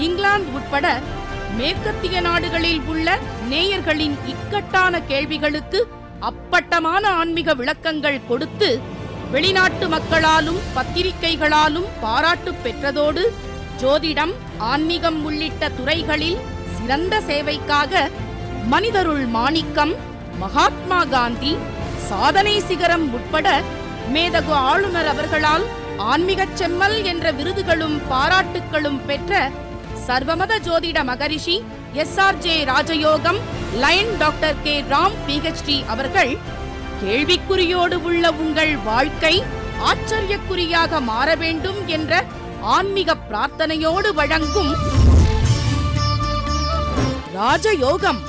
இங்கிலாந்து உட்பட மேற்கத்திய நாடுகளில் உள்ள நேயர்களின் இக்கட்டான கேள்விகளுக்கு அப்பட்டமான ஆன்மீக விளக்கங்கள் கொடுத்து வெளிநாட்டு மக்களாலும் பத்திரிகைகளாலும் பாராட்டு பெற்றதோடு ஜோதிடம் ஆன்மீகம் உள்ளிட்ட துறைகளில் சிறந்த சேவைக்காக மனிதருள் மாணிக்கம் மகாத்மா காந்தி சாதனை சிகரம் உட்பட மேதகு ஆளுநர் அவர்களால் ஆன்மீகச் செம்மல் என்ற விருதுகளும் பாராட்டுக்களும் பெற்ற சர்வமத ஜோதிட மகரிஷி S R J Rajayogam lion doctor K Ram PhD அவர்கள் கேள்விக்குறியோடு உள்ள உங்கள் வாழ்க்கை ஆச்சரியக்குறியாக மாற வேண்டும் என்ற ஆன்மீக பிரார்த்தனையோடு வழங்கும் ராஜயோகம்.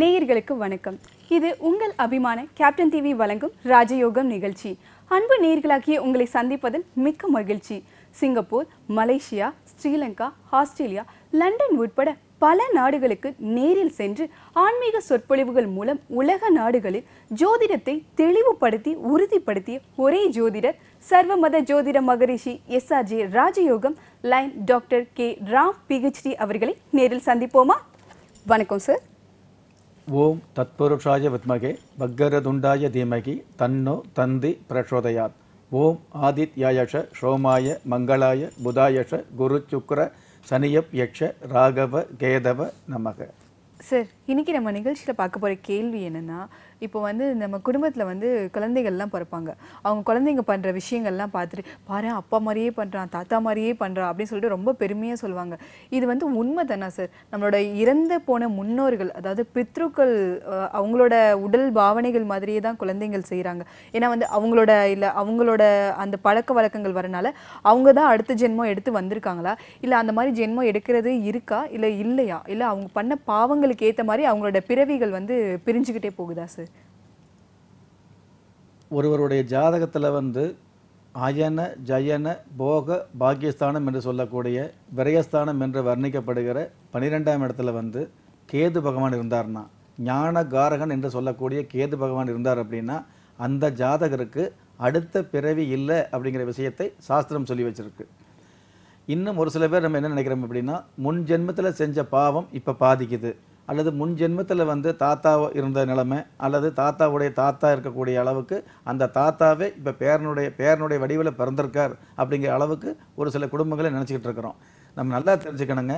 நேயர்களுக்கு வணக்கம். இது உங்கள் அபிமான கேப்டன் டிவி வழங்கும் ராஜயோகம் நிகழ்ச்சி. அன்பு நேர்களாகிய உங்களை சந்திப்பதில் மிக்க மகிழ்ச்சி. Singapore Malaysia Sri Lanka Australia London உட்பட பல நாடுகளுக்கு நேரில் சென்று ஆன்மீக சொற்பொழிவுகள் மூலம் உலக நாடுகளில் ஜோதிடத்தை தெளிவுபடுத்தி உறுதிப்படுத்திய ஒரே ஜோதிடர் சர்வமத ஜோதிட மகரிஷி S R J Rajayogam line doctor K Ram PhD அவர்களை நேரில் சந்திப்போமா? வணக்கம் சார். ஓம் தத்புருஷாய வித்மகே பக்கரதுண்டாய தீமகி தன்னோ தந்தி பிரசோதயாத். ஓம் ஆதித்யாயஷ சோமாய மங்களாய புதாயஷ குரு சுக்ர சனியப் யக்ஷ ராகவ கேதவ நமக. சார் இன்றைக்கி நம்ம நிகழ்ச்சியில் பார்க்க போகிற கேள்வி என்னென்னா இப்போ வந்து நம்ம குடும்பத்தில் வந்து குழந்தைகள்லாம் பிறப்பாங்க. அவங்க குழந்தைங்க பண்ணுற விஷயங்கள்லாம் பார்த்துட்டு பாரு அப்பா மாதிரியே பண்ணுறான் தாத்தா மாதிரியே பண்ணுறான் அப்படின்னு சொல்லிட்டு ரொம்ப பெருமையாக சொல்லுவாங்க. இது வந்து உண்மை தானே சார் நம்மளோட இறந்து போன முன்னோர்கள் அதாவது பித்ருக்கள் அவங்களோட உடல் பாவனைகள் மாதிரியே தான் குழந்தைகள் செய்கிறாங்க ஏன்னா வந்து அவங்களோட இல்லை அவங்களோட அந்த பழக்க வழக்கங்கள் வரனால அவங்க தான் அடுத்த ஜென்மம் எடுத்து வந்திருக்காங்களா? இல்லை அந்த மாதிரி ஜென்மம் எடுக்கிறது இருக்கா? இல்லை இல்லையா? இல்லை அவங்க பண்ண பாவங்களுக்கு ஏற்ற மாதிரி அவங்களோட பிறவிகள் வந்து பிரிஞ்சுக்கிட்டே போகுதா சார் ஒருவருடைய ஜாதகத்தில் வந்து அயன ஜயன போக பாக்கியஸ்தானம் என்று சொல்லக்கூடிய விரயஸ்தானம் என்று வர்ணிக்கப்படுகிற பன்னிரெண்டாம் இடத்துல வந்து கேது பகவான் இருந்தார்னா ஞான காரகன் என்று சொல்லக்கூடிய கேது பகவான் இருந்தார் அப்படின்னா அந்த ஜாதகருக்கு அடுத்த பிறவி இல்லை அப்படிங்கிற விஷயத்தை சாஸ்திரம் சொல்லி வச்சிருக்கு. இன்னும் ஒரு சில பேர் நம்ம என்ன நினைக்கிறோம் அப்படின்னா முன் ஜென்மத்தில் செஞ்ச பாவம் இப்போ பாதிக்குது. அல்லது முன் ஜென்மத்தில் வந்து தாத்தா இருந்த நிலைமை அல்லது தாத்தாவுடைய தாத்தா இருக்கக்கூடிய அளவுக்கு அந்த தாத்தாவே இப்போ பேரனுடைய பேரனுடைய வடிவில் பிறந்திருக்கார் அப்படிங்கிற அளவுக்கு ஒரு சில குடும்பங்களை நினச்சிக்கிட்டு இருக்கிறோம். நம்ம நல்லா தெரிஞ்சுக்கணுங்க.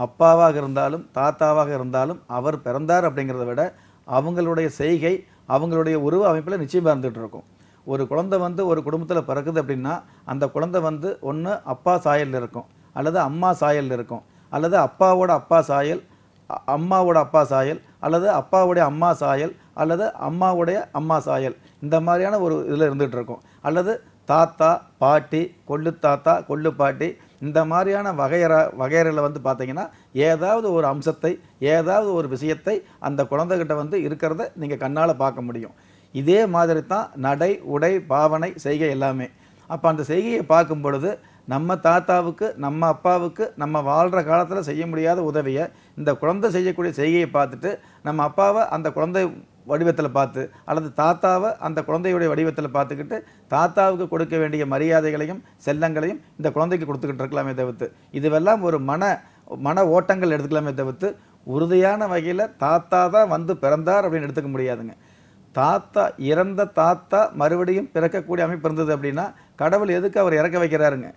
அப்பாவாக இருந்தாலும் தாத்தாவாக இருந்தாலும் அவர் பிறந்தார் அப்படிங்கிறத விட அவங்களுடைய செய்கை அவங்களுடைய உருவ அமைப்பில் நிச்சயமாக இருந்துகிட்டு இருக்கும். ஒரு குழந்தை வந்து ஒரு குடும்பத்தில் பிறக்குது அப்படின்னா அந்த குழந்தை வந்து ஒன்று அப்பா சாயலில் இருக்கும் அல்லது அம்மா சாயலில் இருக்கும் அல்லது அப்பாவோட அப்பா சாயல் அம்மாவோட அப்பா சாயல் அல்லது அப்பாவுடைய அம்மா சாயல் அல்லது அம்மாவுடைய அம்மா சாயல். இந்த மாதிரியான ஒரு இதில் இருந்துகிட்டு இருக்கும் அல்லது தாத்தா பாட்டி கொள்ளு தாத்தா கொள்ளு பாட்டி இந்த மாதிரியான வகையற வகையறையில் வந்து பார்த்தீங்கன்னா ஏதாவது ஒரு அம்சத்தை ஏதாவது ஒரு விஷயத்தை அந்த குழந்தைகிட்ட வந்து இருக்கிறத நீங்கள் கண்ணால் பார்க்க முடியும். இதே மாதிரி தான் நடை உடை பாவனை செய்கை எல்லாமே. அப்போ அந்த செய்கையை பார்க்கும் பொழுது நம்ம தாத்தாவுக்கு நம்ம அப்பாவுக்கு நம்ம வாழ்கிற காலத்தில் செய்ய முடியாத உதவியை இந்த குழந்தை செய்யக்கூடிய செய்கையை பார்த்துட்டு நம்ம அப்பாவை அந்த குழந்தை வடிவத்தில் பார்த்து அல்லது தாத்தாவை அந்த குழந்தையுடைய வடிவத்தில் பார்த்துக்கிட்டு தாத்தாவுக்கு கொடுக்க வேண்டிய மரியாதைகளையும் செல்லங்களையும் இந்த குழந்தைக்கு கொடுத்துக்கிட்டு இருக்கலாமே தவிர்த்து. இதுவெல்லாம் ஒரு மன மன ஓட்டங்கள் எடுத்துக்கலாமே தவிர்த்து உறுதியான வகையில் தாத்தா தான் வந்து பிறந்தார் அப்படின்னு எடுத்துக்க முடியாதுங்க. தாத்தா இறந்த தாத்தா மறுபடியும் பிறக்கக்கூடிய அமைப்பு இருந்தது அப்படின்னா கடவுள் எதுக்கு அவர் இறக்க வைக்கிறாருங்க?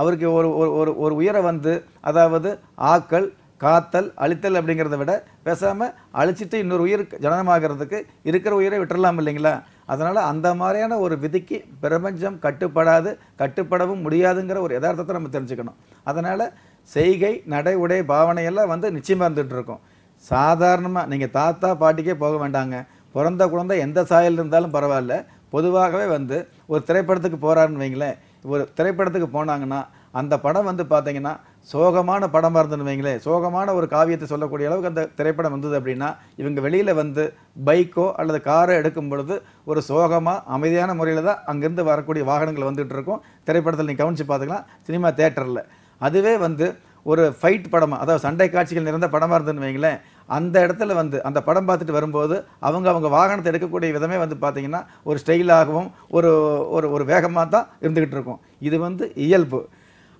அவருக்கு ஒரு ஒரு ஒரு ஒரு உயிரை வந்து அதாவது ஆக்கல் காத்தல் அழித்தல் அப்படிங்கிறத விட பேசாமல் அழிச்சிட்டு இன்னொரு உயிர் ஜனனமாகிறதுக்கு இருக்கிற உயிரை விட்டுறலாம் இல்லைங்களா? அதனால் அந்த மாதிரியான ஒரு விதிக்கு பிரபஞ்சம் கட்டுப்படாது கட்டுப்படவும் முடியாதுங்கிற ஒரு யதார்த்தத்தை நம்ம தெரிஞ்சுக்கணும். அதனால் செய்கை நடை உடை பாவனையெல்லாம் வந்து நிச்சயமாக இருந்துகிட்டு இருக்கும். சாதாரணமாக நீங்கள் தாத்தா பாட்டிக்கே போக வேண்டாங்க. பிறந்த குழந்தை எந்த சாயல் இருந்தாலும் பரவாயில்ல. பொதுவாகவே வந்து ஒரு திரைப்படத்துக்கு போகிறாருன்னு வைங்களேன். ஒரு திரைப்படத்துக்கு போனாங்கன்னா அந்த படம் வந்து பார்த்தீங்கன்னா சோகமான படமாக இருந்துன்னு வைங்களேன் சோகமான ஒரு காவியத்தை சொல்லக்கூடிய அளவுக்கு அந்த திரைப்படம் வந்தது அப்படின்னா இவங்க வெளியில் வந்து பைக்கோ அல்லது காரோ எடுக்கும் பொழுது ஒரு சோகமாக அமைதியான முறையில் தான் அங்கேருந்து வரக்கூடிய வாகனங்கள் வந்துகிட்டு இருக்கும். திரைப்படத்தில் நீங்கள் கவனித்து பார்த்துக்கலாம். சினிமா தேட்டரில் அதுவே வந்து ஒரு ஃபைட் படமாக அதாவது சண்டை காட்சிகள் நிறைந்த படமாக இருந்துன்னு வைங்களேன் அந்த இடத்துல வந்து அந்த படம் பார்த்துட்டு வரும்போது அவங்க அவங்க வாகனத்தை எடுக்கக்கூடிய விதமே வந்து பார்த்திங்கன்னா ஒரு ஸ்டைலாகவும் ஒரு ஒரு ஒரு வேகமாக தான் இருந்துக்கிட்டு இருக்கும். இது வந்து இயல்பு.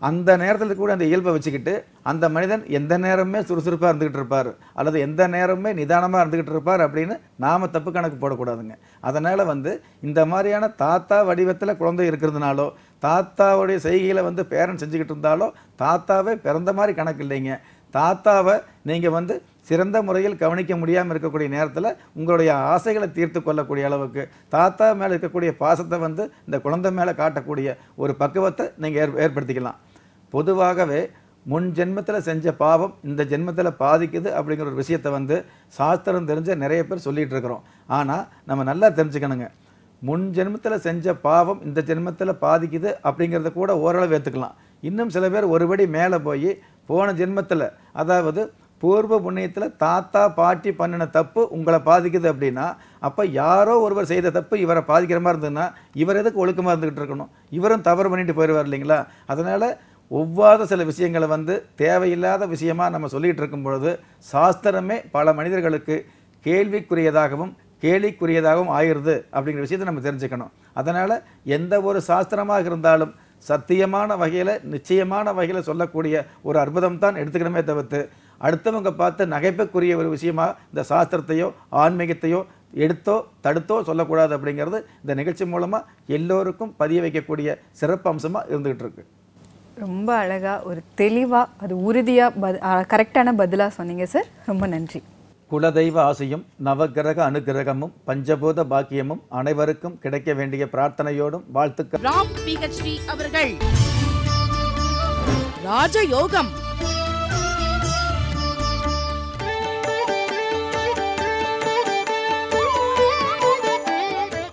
அந்த நேரத்தில் கூட அந்த இயல்பை வச்சுக்கிட்டு அந்த மனிதன் எந்த நேரமே சுறுசுறுப்பாக இருந்துக்கிட்டு இருப்பார். அல்லது எந்த நேரமே நிதானமாக இருந்துக்கிட்டு இருப்பார் அப்படின்னு நாம் தப்பு கணக்கு போடக்கூடாதுங்க. அதனால் வந்து இந்த மாதிரியான தாத்தா வடிவத்தில் குழந்தை இருக்கிறதுனாலோ தாத்தாவுடைய செய்கைகளை வந்து பேரன் செஞ்சுக்கிட்டு இருந்தாலோ தாத்தாவே பிறந்த மாதிரி கணக்கு இல்லைங்க. தாத்தாவை நீங்கள் வந்து சிறந்த முறையில் கவனிக்க முடியாமல் இருக்கக்கூடிய நேரத்தில் உங்களுடைய ஆசைகளை தீர்த்து கொள்ளக்கூடிய அளவுக்கு தாத்தா மேலே இருக்கக்கூடிய பாசத்தை வந்து இந்த குழந்தை மேலே காட்டக்கூடிய ஒரு பக்குவத்தை நீங்கள் ஏற் ஏற்படுத்திக்கலாம். பொதுவாகவே முன் ஜென்மத்தில் செஞ்ச பாவம் இந்த ஜென்மத்தில் பாதிக்குது அப்படிங்கிற ஒரு விஷயத்தை வந்து சாஸ்திரம் தெரிஞ்ச நிறைய பேர் சொல்லிகிட்டு இருக்கிறோம். ஆனால் நம்ம நல்லா தெரிஞ்சுக்கணுங்க. முன் ஜென்மத்தில் செஞ்ச பாவம் இந்த ஜென்மத்தில் பாதிக்குது அப்படிங்கிறத கூட ஓரளவு ஏற்றுக்கலாம் இன்னும் சில பேர் ஒருபடி மேலே போய் போன ஜென்மத்தில் அதாவது பூர்வ புண்ணியத்தில் தாத்தா பாட்டி பண்ணின தப்பு உங்களை பாதிக்குது அப்படின்னா அப்போ யாரோ ஒருவர் செய்த தப்பு இவரை பாதிக்கிற மாதிரி இருந்ததுன்னா இவர் எதுக்கு ஒழுக்கமாக இருந்துக்கிட்டு இருக்கணும்? இவரும் தவறு பண்ணிட்டு போயிடுவார் இல்லைங்களா? அதனால் ஒவ்வாத சில விஷயங்களை வந்து தேவையில்லாத விஷயமா நம்ம சொல்லிகிட்டு இருக்கும் பொழுது சாஸ்திரமே பல மனிதர்களுக்கு கேள்விக்குரியதாகவும் கேலிக்குரியதாகவும் ஆயிடுது அப்படிங்கிற விஷயத்தை நம்ம தெரிஞ்சுக்கணும். அதனால் எந்த ஒரு சாஸ்திரமாக இருந்தாலும் சத்தியமான வகையில் நிச்சயமான வகையில் சொல்லக்கூடிய ஒரு அற்புதம் தான் எடுத்துக்கணுமே தவிர்த்து அடுத்தவங்க பார்த்து நகைப்புக்குரிய ஒரு விஷயமா இந்த சாஸ்திரத்தையோ ஆன்மீகத்தையோ எடுத்தோ தடுத்தோ சொல்லக்கூடாது அப்படிங்கிறது இந்த நிகழ்ச்சி மூலமாக எல்லோருக்கும் பதிய வைக்கக்கூடிய சிறப்பு அம்சமாக இருந்துகிட்டு இருக்கு. ரொம்ப அழகா ஒரு தெளிவா அது உறுதியா பத கரெக்டான பதிலா சொன்னீங்க சார். ரொம்ப நன்றி. குலதெய்வ ஆசையும் நவகிரக அனுகிரகமும் பஞ்சபூத பாக்கியமும் அனைவருக்கும் கிடைக்க வேண்டிய பிரார்த்தனையோடும் வாழ்த்துக்கள். ராம் பிஹெச்டி அவர்கள். ராஜயோகம்.